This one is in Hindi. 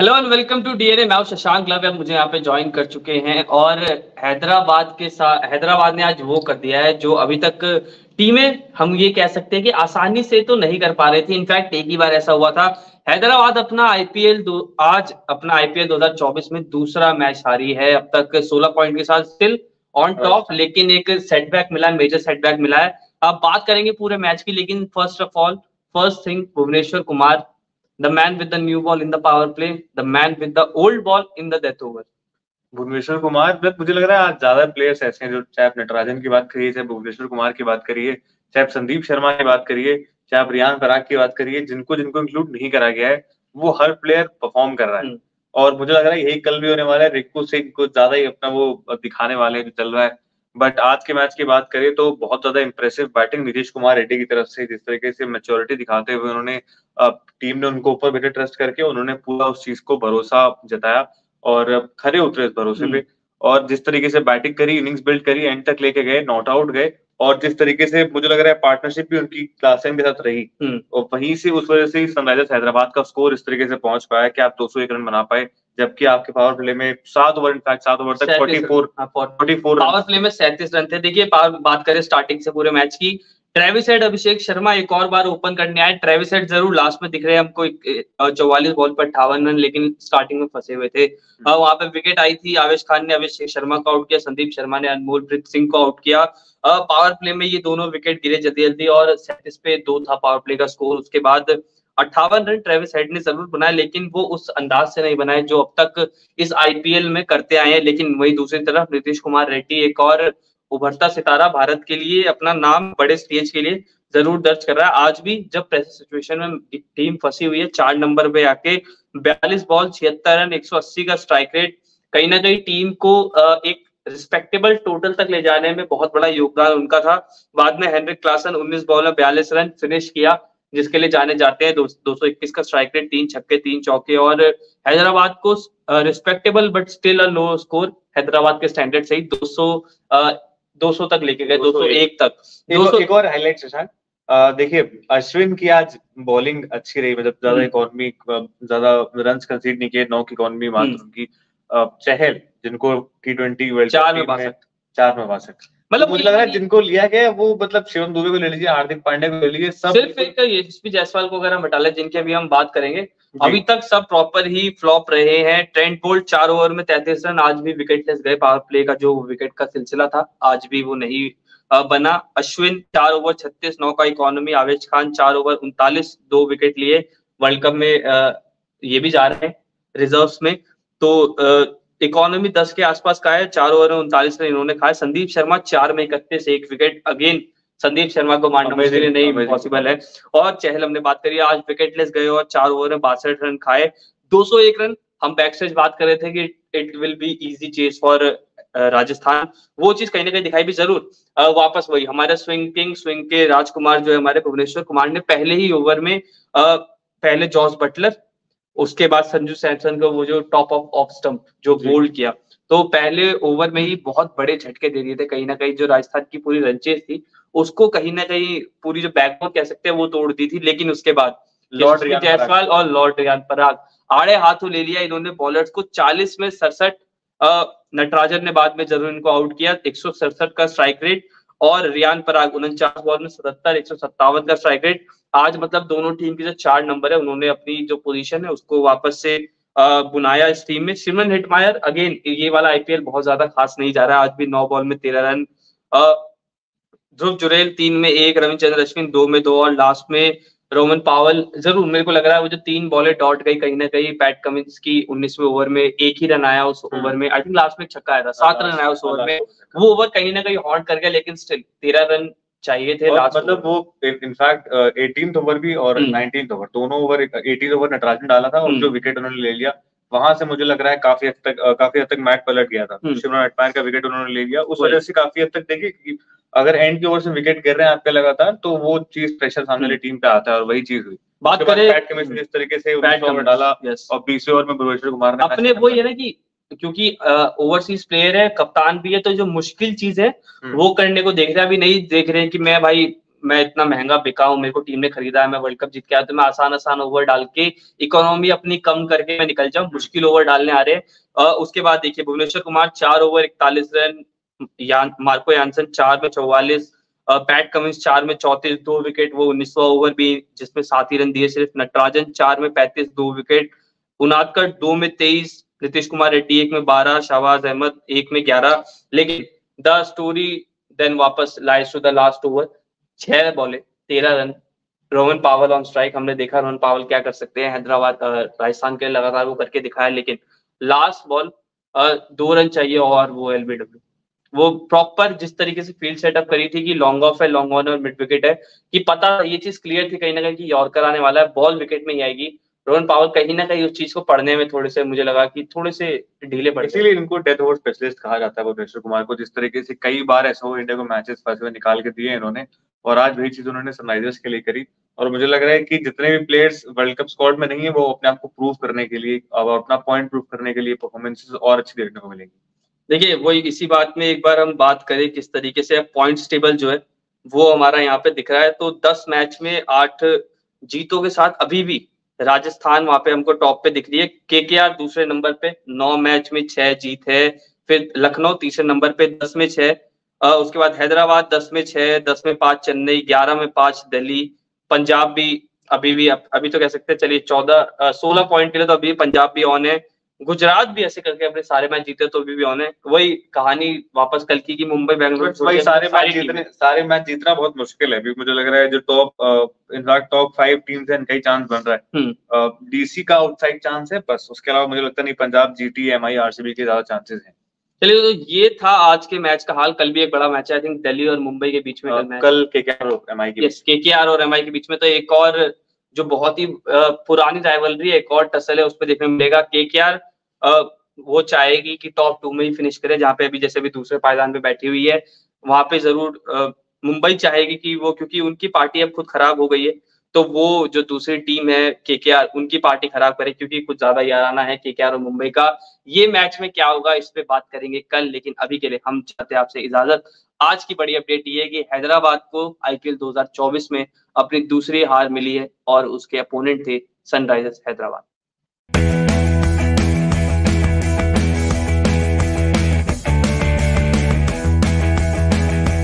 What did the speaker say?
Hello and welcome to DNA मैं शशांक लव अब मुझे यहाँ पे ज्वाइन कर चुके हैं और हैदराबाद के साथ हैदराबाद ने आज वो कर दिया है जो अभी तक टीमें हम ये कह सकते हैं कि आसानी से तो नहीं कर पा रही थी। इनफैक्ट एक ही बार ऐसा हुआ था। हैदराबाद अपना आईपीएल आज अपना आईपीएल 2024 में दूसरा मैच हारी है। अब तक 16 पॉइंट के साथ स्टिल ऑन टॉप लेकिन एक सेटबैक मिला मेजर सेटबैक मिला है। अब बात करेंगे पूरे मैच की लेकिन first of all first thing Bhuvneshwar Kumar the man with the new ball in the power play, the man with the old ball in the death over. Bhuvneshwar Kumar but मुझे लग रहा है आज ज़्यादा प्लेयर्स ऐसे हैं जो चाहे आप नटराजन की बात करिए चाहे भुवनेश्वर कुमार की बात करिए चाहे आप संदीप शर्मा की बात करिए चाहे आप रियान पराग की बात करिए जिनको जिनको इंक्लूड नहीं करा गया है वो हर प्लेयर परफॉर्म कर रहा है। और मुझे लग रहा है यही कल भी होने वाला है रिक्कू सिंह कुछ ज़्यादा ही अपना वो दिखाने वाले हैं जो चल रहा है। बट आज के मैच की बात करें तो बहुत ज़्यादा इंप्रेसिव बैटिंग नीतीश कुमार रेड्डी की तरफ़ से जिस तरीके से मेच्योरिटी दिखाते हुए उन्होंने टीम ने उनको ऊपर बेटे ट्रस्ट करके उन्होंने पूरा उस चीज़ को भरोसा जताया और खरे उतरे इस भरोसे पे हम्म। और जिस तरीके से बैटिंग करी इनिंग्स बिल्ड करी एंड तक लेके गए नॉट आउट गए और जिस तरीके से मुझे लग रहा है पार्टनरशिप भी उनकी क्लासन के साथ रही हम्म। और वहीं से उस वजह से सनराइजर्स हैदराबाद का स्कोर इस तरीके से पहुँच पाया कि आप 201 रन बना पाए जबकि आपके पावर प्ले में सात ओवर इनफैक्ट सात ओवर तक forty four forty four power play में सैंतीस रन थे। देखिए बात करें स्टार्टिंग से पूरे मैच की। ट्रेविस हेड अभिषेक शर्मा एक और बार ओपन करने आए। ट्रेविस हेड ज़रूर लास्ट में दिख रहे हैं। हमको चौवालीस बॉल पर अट्ठावन रन लेकिन स्टार्टिंग में फंसे हुए थे। हम्म। वहाँ पे विकेट आई थी। आवेश खान ने अभिषेक शर्मा को आउट किया। संदीप शर्मा ने अनमोल प्रीत सिंह को आउट किया। पावर प्ले में ये दोनों विकेट गिरे जल्दी जल्दी और सैंतीस पे दो था पावर प्ले का स्कोर उसके बाद अट्ठावन रन ट्रेविस हेड ने ज़रूर बनाए, लेकिन वो उस अंदाज से नहीं बनाए जो अब तक इस आईपीएल में करते आए हैं। लेकिन वही दूसरी तरफ़ नीतीश कुमार रेड्डी एक और उभरता सितारा भारत के लिए अपना नाम बड़े स्टेज के लिए ज़रूर दर्ज कर रहा है। आज भी जब प्रेस सिचुएशन में टीम फंसी हुई है, चार नंबर पे आके बयालीस बॉल, छिहत्तर रन 180 का स्ट्राइक रेट, कहीं ना कहीं टीम को एक रिस्पेक्टेबल टोटल तक ले जाने में बहुत बड़ा योगदान उनका था। बाद में हेनरिक क्लासन 19 बॉल में बयालीस रन फिनिश किया। जिसके लिए जाने जाते हैं दो, सौ इक्कीस का स्ट्राइक रेट तीन छक्के तीन चौके और हैदराबाद को respectable but still a low score Hyderabad के स्टैंडर्ड से ही दो सौ दो सौ तक लेके गए दो सौ एक। तक। दो सौ एक और हाईलाइट शशांक देखिए अश्विन की आज बॉलिंग अच्छी रही मतलब ज़्यादा इकोनॉमी हम्म। ज़्यादा रन कंसीड नहीं किए नौ की इकोनॉमी मात्र हम्म। उनकी। चहल जिनको टी ट्वेंटी वर्ल्ड चार में बासठ। चार में बासठ। मतलब मुझे लग रहा है जिनको लिया गया वो मतलब शिवम दुबे को ले लीजिए हार्दिक पांडे को ले लीजिए सब सिर्फ़ एक यशस्वी जायसवाल को अगर हम हटा ले जिनकी अभी हम बात करेंगे अभी तक सब प्रॉपर ही फ्लॉप रहे हैं। ट्रेंट बोल्ट चार ओवर में तैतीस रन आज भी विकेटलेस गए पावर प्ले का जो विकेट का सिलसिला था आज भी वो नहीं बना। अश्विन चार ओवर छत्तीस नौ का इकोनॉमी आवेश खान चार ओवर उनतालीस दो विकेट लिए। वर्ल्ड कप में ये भी जा रहे हैं रिज़र्व में। तो इकोनॉमी दस के आसपास का है चार ओवर में उनतालीस रन इन्होंने खाए। संदीप शर्मा चार में इकतीस एक विकेट अगेन। संदीप शर्मा को मारना मुश्किल नहीं पॉसिबल है। और चहल हमने बात करी आज विकेटलेस गए और चार ओवर में बासठ रन खाए। 201 रन हम बैक स्टेज बात कर रहे थे कि it will be easy chase for Rajasthan. वो चीज़ कहीं ना कहीं दिखाई भी ज़रूर। आ, वापस वही हमारे स्विंग किंग स्विंग के राजकुमार जो है हमारे भुवनेश्वर कुमार ने पहले ही ओवर में आ, पहले जॉर्ज बटलर उसके बाद संजू सैमसन को वो जो टॉप ऑफ़ ऑफ़ स्टम्प जो बोल्ड किया। तो पहले ओवर में ही बहुत बड़े झटके दे दिए थे कहीं ना कहीं जो राजस्थान की पूरी रंचेस थी उसको कहीं ना कहीं पूरी जो बैकबोन कह सकते हैं वो तोड़ दी थी लेकिन उसके बाद लॉर्ड जायसवाल और लॉर्ड रियान पराग आड़े हाथों ले लिया इन्होंने बॉलर्स को। 40 में सड़सठ नटराजन ने बाद में ज़रूर इनको आउट किया। एक सौ सड़सठ का स्ट्राइक रेट और रियान पराग उनचास बॉल में सतहत्तर, एक का स्ट्राइक रेट आज मतलब दोनों टीम के जो चार नंबर है, उन्होंने अपनी जो पोजीशन है, उसको वापस से बुनाया इस टीम में। सिमरन हिटमायर अगेन ये वाला आईपीएल बहुत ज़्यादा खास नहीं जा रहा है। आज भी नौ बॉल में तेरह रन। ध्रुव जुरेल तीन में एक, रविचंद्र अश्विन दो में दो और लास्ट में रोमन पावल ज़रूर मेरे को लग रहा है वो जो तीन बॉलें डॉट गई कहीं ना कहीं पैट कमिंस की उन्नीसवें ओवर में एक ही रन आया उस ओवर में आई थिंक लास्ट में छक्का आया था सात रन आया उस ओवर में वो ओवर कहीं ना कहीं हॉट कर गया लेकिन स्टिल तेरह रन चाहिए थे लास्ट मतलब वो इनफैक्ट एटीन ओवर भी और नाइनटीन हम्म। ओवर दोनों ओवर एटीन ओवर नटराजन डाला था और हम्म। जो विकेट उन्होंने ले लिया वहाँ से मुझे लग रहा है काफ़ी हद तक काफ़ी हद तक मैच पलट गया था। हम्म। शिवराज अटपायर का विकेट उन्होंने ले लिया। उस वजह से काफ़ी हद तक देखिए अगर एंड की ओवर से विकेट गिर रहे हैं आपके लगातार तो वो चीज़ प्रेशर सामने वाली टीम पे आता है और वही चीज़ हुई। बात करें बैट केमिस्ट्री इस तरीके से डाला और बीसवें ओवर में भुवनेश्वर कुमार ने अपने वो ये ना कि क्योंकि ओवरसीज प्लेयर है कप्तान भी है तो जो मुश्किल चीज़ है हम्म। वो करने को देख रहे हैं। अभी नहीं देख रहे हैं कि मैं भाई मैं इतना महँगा बिका हूँ, मेरे को टीम ने खरीदा है, मैं वर्ल्ड कप जीत के आया तो मैं आसान आसान ओवर डाल के इकोनॉमी अपनी कम करके मैं निकल जाऊँ, मुश्किल ओवर डालने आ रहे उसके बाद देखिए, भुवनेश्वर कुमार चार ओवर इकतालीस रन, यान, मार्को यानसन चार में चौवालीस पैट कमिंस चार में चौतीस, दो विकेट वो उन्नीसवा ओवर भी जिसमें सात ही रन दिए सिर्फ़ नटराजन चार में पैंतीस, दो विकेट, उनादकर दो में तेईस, नीतीश कुमार रेड्डी एक में बारह, शाहबाज अहमद एक में ग्यारह, लेकिन द स्टोरी देन वापस lies to the last over छह बॉले, तेरह रन। रोहन पावल ऑन स्ट्राइक हमने देखा रोहन पावल क्या कर सकते हैं। हैदराबाद राजस्थान के लगातार वो करके दिखाया, लेकिन लास्ट बॉल दो रन चाहिए और वो एलबीडब्ल्यू वो प्रॉपर जिस तरीके से फ़ील्ड सेटअप करी थी कि लॉन्ग ऑफ़ है लॉन्ग ऑन और मिड विकेट है, कि पता, ये चीज़ क्लियर थी कहीं ना कहीं कि यॉर्कर आने वाला है बॉल विकेट में ही आएगी। रोहन पावल कहीं ना कहीं उस चीज़ को पढ़ने में थोड़े से, मुझे लगा कि थोड़े से ढीले पड़े। इसीलिए इनको डेथ ओवर स्पेशलिस्ट कहा जाता है, भुवनेश्वर कुमार को, जिस तरीके से कई बार ऐसा इंडिया को मैचेस फंसे निकाल के दिए इन्होंने। और आज वही चीज़ उन्होंने सनराइजर्स के लिए करी। और मुझे लग रहा है कि जितने भी प्लेयर्स वर्ल्ड कप स्क्वाड में नहीं है, वो अपने आप को प्रूव करने के लिए और अपना पॉइंट प्रूव करने के लिए परफॉर्मेंसेस और अच्छी देखने को मिलेंगी। देखिए, वो इसी बात में एक बार हम बात करें किस तरीके से पॉइंट्स टेबल जो है, वो हमारा यहाँ पे दिख रहा है। तो दस मैच में आठ जीतों के साथ अभी भी राजस्थान वहाँ पे हमको टॉप पे दिख रही है। के के आर दूसरे नंबर पे नौ मैच में छह जीत है, फिर लखनऊ तीसरे नंबर पे दस में छह उसके बाद हैदराबाद दस में छह दस में पाँच चेन्नई ग्यारह में पाँच दिल्ली पंजाब भी अभी भी अभी तो कह सकते हैं चलिए चौदह सोलह पॉइंट के लिए तो अभी पंजाब भी ऑन है। गुजरात भी ऐसे करके अपने सारे मैच जीते तो अभी भी ऑन है। वही कहानी वापस कल की कि मुंबई बेंगलुरु वही सारे मैच जीतने सारे मैच जीतना बहुत मुश्किल है। अभी मुझे लग रहा है जो top in fact top five teams है इनका ही चांस बन रहा है। DC hmm. का आउटसाइड चांस है बस। उसके अलावा मुझे लगता नहीं Punjab GT M I RCB के ज़्यादा चांसेस हैं। चलिए तो ये था आज के मैच का हाल। कल भी एक बड़ा मैच है आई थिंक दिल्ली और मुंबई के बीच में कल कल के और एम आई के के और एम आई के बीच में। तो एक और जो बहुत ही पुरानी राइवलरी एक और टसल है उस पर देखने मिलेगा। के के आर वो चाहेगी कि टॉप टू में ही फिनिश करे जहाँ पे अभी जैसे भी दूसरे पायदान पे बैठी हुई है। वहाँ पे ज़रूर मुंबई चाहेगी कि वो क्योंकि उनकी पार्टी अब खुद खराब हो गई है। तो वो जो दूसरी टीम है के उनकी पार्टी खराब करे क्योंकि कुछ ज़्यादा याराना है के और मुंबई का। ये मैच में क्या होगा, इस पे बात करेंगे कल, लेकिन अभी के लिए हम चाहते हैं आपसे इजाज़त। आज की बड़ी अपडेट ये है कि हैदराबाद को आईपीएल 2024 में अपनी दूसरी हार मिली है और उसके अपोनेंट थे सनराइजर्स हैदराबाद।